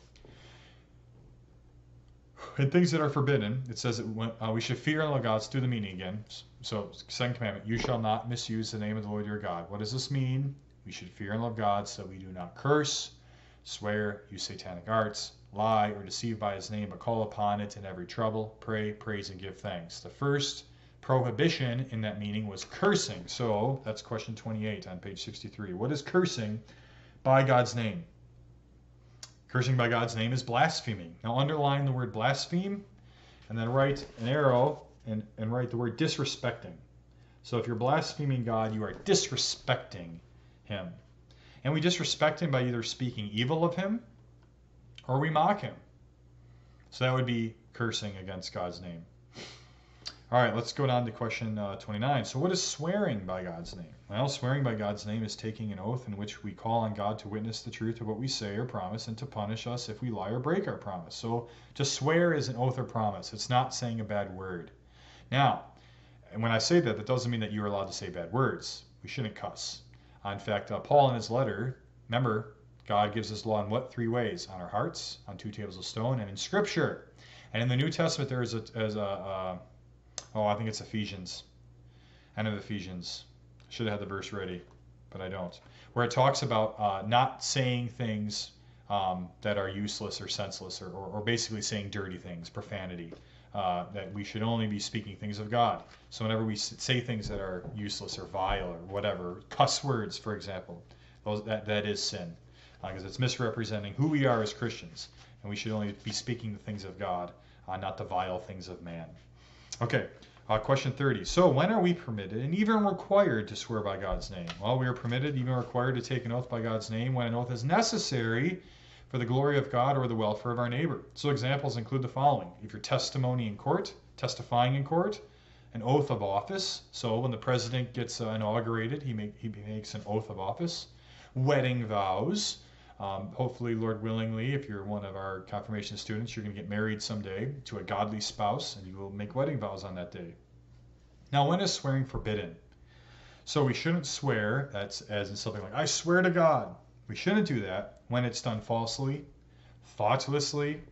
in things that are forbidden, it says that uh, we should fear and love God. Let's do the meaning again. So, second commandment: You shall not misuse the name of the Lord your God. What does this mean? We should fear and love God, so we do not curse, swear, use satanic arts, lie, or deceive by His name, but call upon it in every trouble. Pray, praise, and give thanks. The first prohibition in that meaning was cursing. So that's question 28 on page 63. What is cursing by God's name? Cursing by God's name is blaspheming. Now underline the word blaspheme and then write an arrow and, and write the word disrespecting. So if you're blaspheming God, you are disrespecting Him. And we disrespect Him by either speaking evil of Him or we mock Him. So that would be cursing against God's name. All right, let's go down to question uh, 29. So, what is swearing by God's name? Well, swearing by God's name is taking an oath in which we call on God to witness the truth of what we say or promise and to punish us if we lie or break our promise. So, to swear is an oath or promise, it's not saying a bad word. Now, and when I say that, that doesn't mean that you're allowed to say bad words. We shouldn't cuss. In fact, uh, Paul in his letter, remember, God gives us law in what? Three ways on our hearts, on two tables of stone, and in Scripture. And in the New Testament, there is a, as a, uh, Oh, I think it's Ephesians. End of Ephesians. Should have had the verse ready, but I don't. Where it talks about uh, not saying things um, that are useless or senseless, or, or, or, basically saying dirty things, profanity. Uh, that we should only be speaking things of God. So whenever we say things that are useless or vile or whatever, cuss words, for example, those, that, that is sin because uh, it's misrepresenting who we are as Christians. And we should only be speaking the things of God, uh, not the vile things of man. Okay, uh, question 30. So, when are we permitted and even required to swear by God's name? Well, we are permitted, even required to take an oath by God's name when an oath is necessary for the glory of God or the welfare of our neighbor. So examples include the following if your testimony in court, testifying in court, an oath of office. So when the president gets uh, inaugurated, he, make, he makes an oath of office. Wedding vows. Um, hopefully, Lord willingly, if you're one of our confirmation students, you're going to get married someday to a godly spouse, and you will make wedding vows on that day. Now, when is swearing forbidden? So we shouldn't swear, that's as in something like, I swear to God. We shouldn't do that when it's done falsely, thoughtlessly,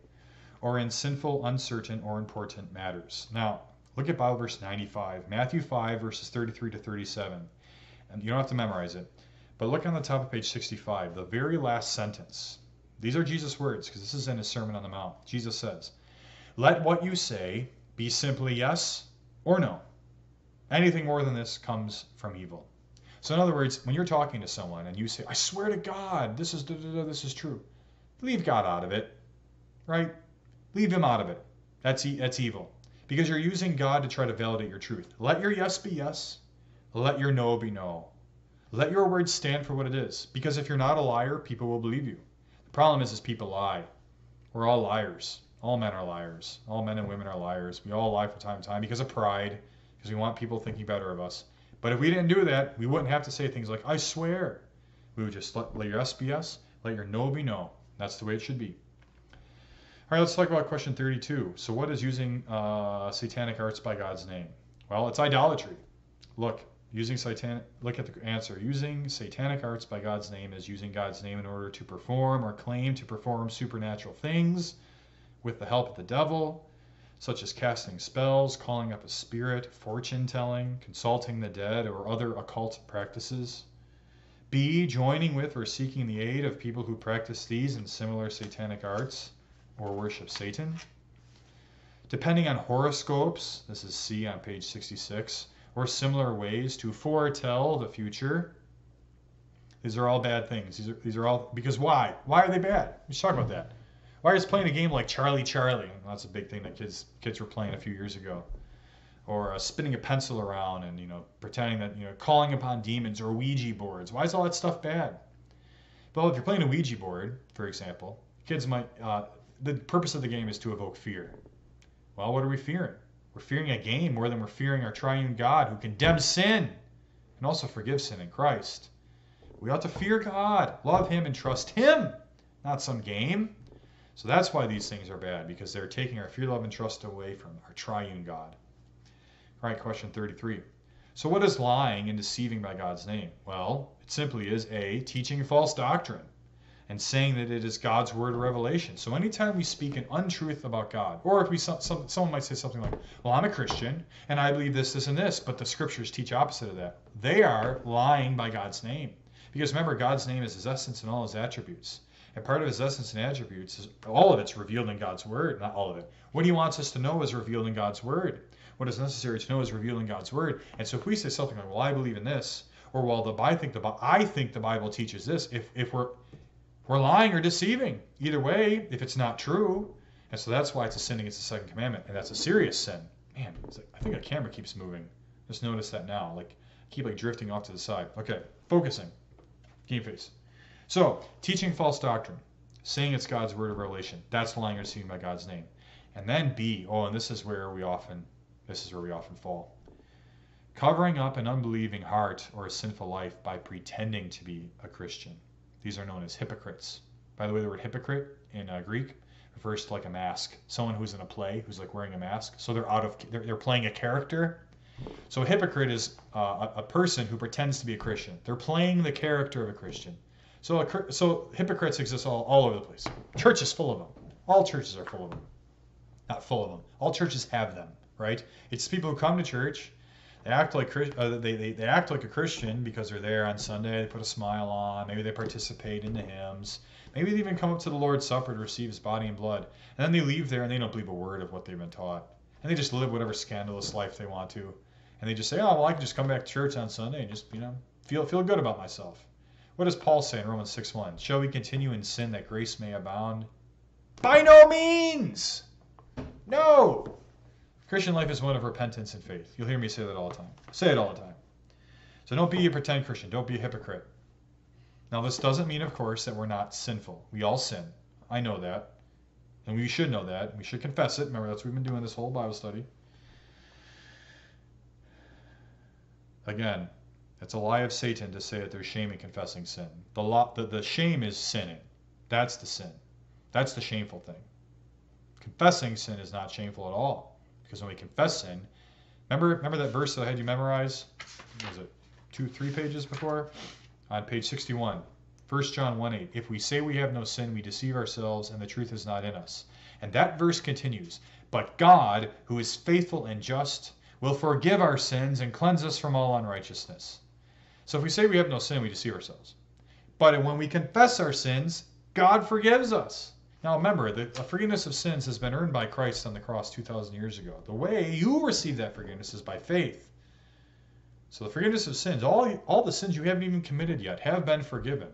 or in sinful, uncertain, or important matters. Now, look at Bible verse 95, Matthew 5, verses 33 to 37. And you don't have to memorize it, but look on the top of page 65, the very last sentence. These are Jesus' words, because this is in his Sermon on the Mount. Jesus says, Let what you say be simply yes or no. Anything more than this comes from evil. So, in other words, when you're talking to someone and you say, I swear to God, this is, this is true, leave God out of it, right? Leave him out of it. That's, that's evil. Because you're using God to try to validate your truth. Let your yes be yes. Let your no be no. Let your words stand for what it is. Because if you're not a liar, people will believe you. The problem is, is people lie. We're all liars. All men are liars. All men and women are liars. We all lie from time to time because of pride, because we want people thinking better of us. But if we didn't do that, we wouldn't have to say things like, I swear. We would just let, let your yes be yes, let your no be no. That's the way it should be. All right, let's talk about question 32. So, what is using uh, satanic arts by God's name? Well, it's idolatry. Look, using satanic. Look at the answer. Using satanic arts by God's name is using God's name in order to perform or claim to perform supernatural things with the help of the devil, such as casting spells, calling up a spirit, fortune telling, consulting the dead, or other occult practices. B. Joining with or seeking the aid of people who practice these and similar satanic arts or worship Satan. Depending on horoscopes, this is C on page 66, or similar ways to foretell the future. These are all bad things. These are, these are all, because why? Why are they bad? Let's talk about that. Why is playing a game like Charlie Charlie? That's a big thing that kids kids were playing a few years ago. Or uh, spinning a pencil around and you know pretending that you know calling upon demons or Ouija boards. Why is all that stuff bad? Well, if you're playing a Ouija board, for example, kids might. Uh, the purpose of the game is to evoke fear. Well, what are we fearing? We're fearing a game more than we're fearing our triune God who condemns sin and also forgives sin in Christ. We ought to fear God, love Him, and trust Him, not some game. So that's why these things are bad, because they're taking our fear, love, and trust away from our triune God. All right, question 33. So, what is lying and deceiving by God's name? Well, it simply is A, teaching false doctrine and saying that it is God's word of revelation. So, anytime we speak an untruth about God, or if we some, someone might say something like, Well, I'm a Christian and I believe this, this, and this, but the scriptures teach opposite of that, they are lying by God's name. Because remember, God's name is his essence and all his attributes. And part of his essence and attributes is all of it's revealed in God's word, not all of it. What he wants us to know is revealed in God's word. What is necessary to know is revealed in God's word. And so if we say something like, "Well, I believe in this," or "Well, the I think the I think the Bible teaches this," if if we're we're lying or deceiving, either way, if it's not true. And so that's why it's a sin against the second commandment, and that's a serious sin. Man, like, I think the camera keeps moving. Just notice that now. Like keep like drifting off to the side. Okay, focusing. Game face. So, teaching false doctrine, saying it's God's word of revelation, that's lying or deceiving by God's name. And then B, oh, and this is where we often, this is where we often fall. Covering up an unbelieving heart or a sinful life by pretending to be a Christian. These are known as hypocrites. By the way, the word hypocrite in uh, Greek refers to like a mask. Someone who's in a play who's like wearing a mask. So they're out of, they're, they're playing a character. So a hypocrite is uh, a, a person who pretends to be a Christian. They're playing the character of a Christian. So, so hypocrites exist all, all over the place. Church is full of them. All churches are full of them. Not full of them. All churches have them, right? It's people who come to church. They act like uh, they, they, they act like a Christian because they're there on Sunday. They put a smile on. Maybe they participate in the hymns. Maybe they even come up to the Lord's Supper to receive His body and blood. And then they leave there and they don't believe a word of what they've been taught. And they just live whatever scandalous life they want to. And they just say, "Oh, well, I can just come back to church on Sunday and just you know feel feel good about myself." What does Paul say in Romans 6:1? Shall we continue in sin that grace may abound? By no means! No! Christian life is one of repentance and faith. You'll hear me say that all the time. Say it all the time. So don't be a pretend Christian. Don't be a hypocrite. Now, this doesn't mean, of course, that we're not sinful. We all sin. I know that. And we should know that. We should confess it. Remember, that's what we've been doing this whole Bible study. Again, it's a lie of Satan to say that there's shame in confessing sin. The, lo- the, the shame is sinning. That's the sin. That's the shameful thing. Confessing sin is not shameful at all. Because when we confess sin, remember remember that verse that I had you memorize? Was it two, three pages before? On page 61. 1 John 1 8. If we say we have no sin, we deceive ourselves, and the truth is not in us. And that verse continues. But God, who is faithful and just, will forgive our sins and cleanse us from all unrighteousness. So if we say we have no sin, we deceive ourselves. But when we confess our sins, God forgives us. Now remember, the, the forgiveness of sins has been earned by Christ on the cross 2,000 years ago. The way you receive that forgiveness is by faith. So the forgiveness of sins, all, all the sins you haven't even committed yet, have been forgiven.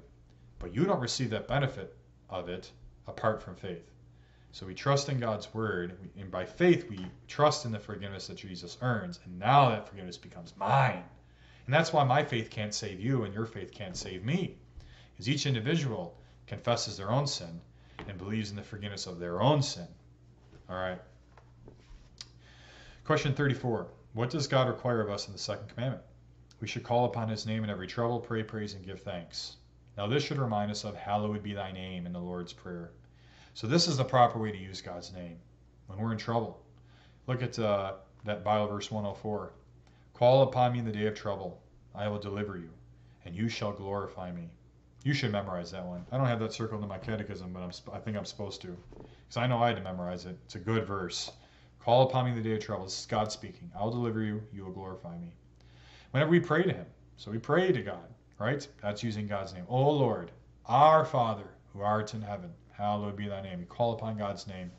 But you don't receive that benefit of it apart from faith. So we trust in God's word, and by faith we trust in the forgiveness that Jesus earns, and now that forgiveness becomes mine. And that's why my faith can't save you, and your faith can't save me. Because each individual confesses their own sin and believes in the forgiveness of their own sin. All right. Question 34. What does God require of us in the second commandment? We should call upon his name in every trouble, pray, praise, and give thanks. Now, this should remind us of hallowed be thy name in the Lord's Prayer. So, this is the proper way to use God's name when we're in trouble. Look at uh, that Bible verse 104. Call upon me in the day of trouble. I will deliver you, and you shall glorify me. You should memorize that one. I don't have that circled in my catechism, but I'm, I think I'm supposed to. Because I know I had to memorize it. It's a good verse. Call upon me in the day of trouble. This is God speaking. I'll deliver you. You will glorify me. Whenever we pray to Him, so we pray to God, right? That's using God's name. Oh Lord, our Father, who art in heaven, hallowed be thy name. We call upon God's name.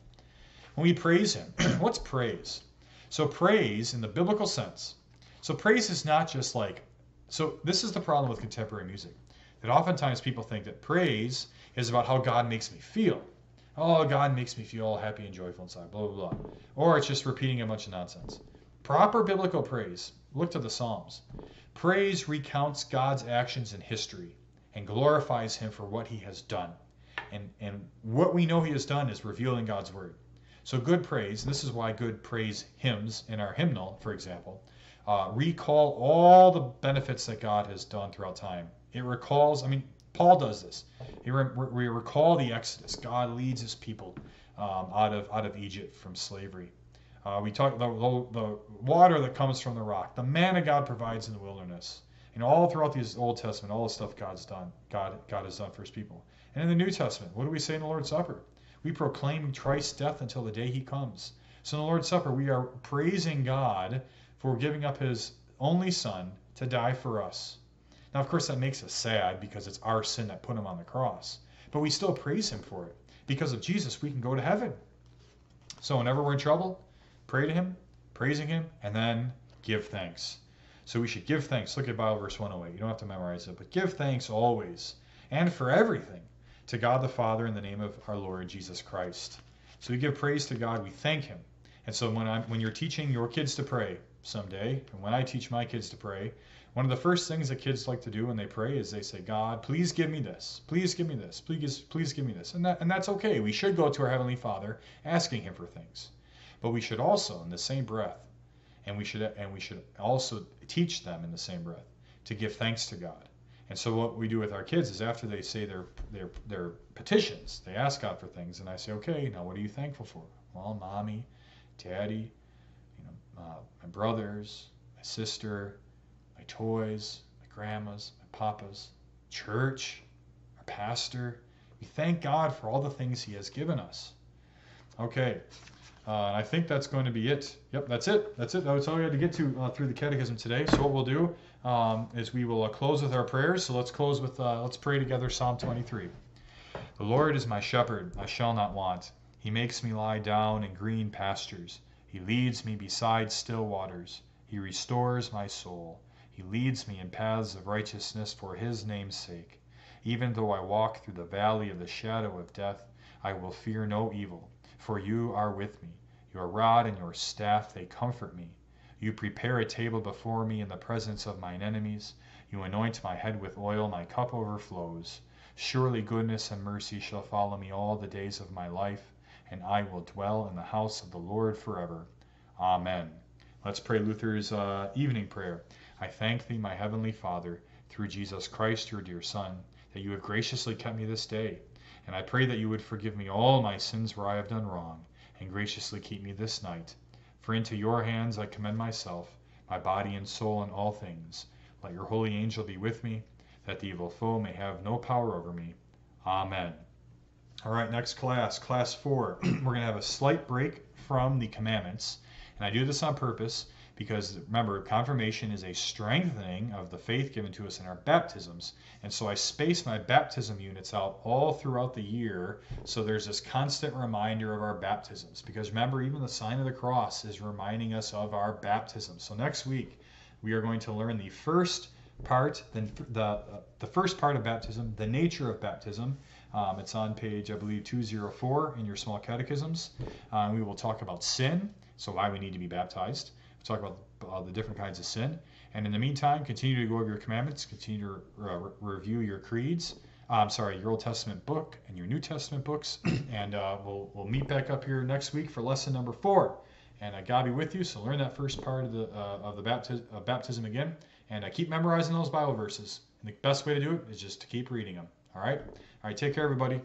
When we praise Him, what's praise? So, praise in the biblical sense. So, praise is not just like, so this is the problem with contemporary music that oftentimes people think that praise is about how God makes me feel. Oh, God makes me feel all happy and joyful inside, blah, blah, blah. Or it's just repeating a bunch of nonsense. Proper biblical praise, look to the Psalms. Praise recounts God's actions in history and glorifies Him for what He has done. And, and what we know He has done is revealing God's Word. So, good praise, this is why good praise hymns in our hymnal, for example, uh, recall all the benefits that God has done throughout time it recalls, I mean, Paul does this. He re- we recall the Exodus. God leads his people um, out, of, out of Egypt from slavery. Uh, we talk the, the water that comes from the rock, the manna God provides in the wilderness. You know, all throughout the Old Testament, all the stuff God's done, God, God has done for his people. And in the New Testament, what do we say in the Lord's Supper? We proclaim Christ's death until the day he comes. So in the Lord's Supper, we are praising God for giving up his only son to die for us. Now, of course, that makes us sad because it's our sin that put him on the cross. But we still praise him for it. Because of Jesus, we can go to heaven. So whenever we're in trouble, pray to him, praising him, and then give thanks. So we should give thanks. Look at Bible verse 108. You don't have to memorize it, but give thanks always and for everything to God the Father in the name of our Lord Jesus Christ. So we give praise to God, we thank him. And so when I'm when you're teaching your kids to pray someday, and when I teach my kids to pray, one of the first things that kids like to do when they pray is they say, God, please give me this. Please give me this. Please, please give me this. And, that, and that's okay. We should go to our Heavenly Father asking Him for things. But we should also, in the same breath, and we should and we should also teach them in the same breath to give thanks to God. And so what we do with our kids is after they say their their their petitions, they ask God for things, and I say, okay, now what are you thankful for? Well, mommy, daddy, you know, uh, my brothers, my sister, toys, my grandma's, my papa's, church, our pastor. We thank God for all the things He has given us. Okay, uh, I think that's going to be it. Yep, that's it. That's it. That's all we had to get to uh, through the catechism today. So what we'll do um, is we will uh, close with our prayers. So let's close with uh, let's pray together. Psalm 23. The Lord is my shepherd; I shall not want. He makes me lie down in green pastures. He leads me beside still waters. He restores my soul. He leads me in paths of righteousness for his name's sake. Even though I walk through the valley of the shadow of death, I will fear no evil, for you are with me. Your rod and your staff, they comfort me. You prepare a table before me in the presence of mine enemies. You anoint my head with oil, my cup overflows. Surely goodness and mercy shall follow me all the days of my life, and I will dwell in the house of the Lord forever. Amen. Let's pray Luther's uh, evening prayer. I thank thee, my heavenly Father, through Jesus Christ, your dear Son, that you have graciously kept me this day. And I pray that you would forgive me all my sins where I have done wrong, and graciously keep me this night. For into your hands I commend myself, my body and soul, and all things. Let your holy angel be with me, that the evil foe may have no power over me. Amen. All right, next class, class four. We're going to have a slight break from the commandments. And I do this on purpose because remember, confirmation is a strengthening of the faith given to us in our baptisms. And so I space my baptism units out all throughout the year so there's this constant reminder of our baptisms. Because remember, even the sign of the cross is reminding us of our baptism. So next week, we are going to learn the first part, the, the, uh, the first part of baptism, the nature of baptism. Um, it's on page, I believe, 204 in your small catechisms. Um, we will talk about sin, so why we need to be baptized. Talk about uh, the different kinds of sin. And in the meantime, continue to go over your commandments, continue to uh, re- review your creeds. Uh, I'm sorry, your Old Testament book and your New Testament books. and uh, we'll, we'll meet back up here next week for lesson number four. And uh, God be with you. So learn that first part of the, uh, of the baptism, baptism again. And I keep memorizing those Bible verses. And the best way to do it is just to keep reading them. All right? All right, take care, everybody.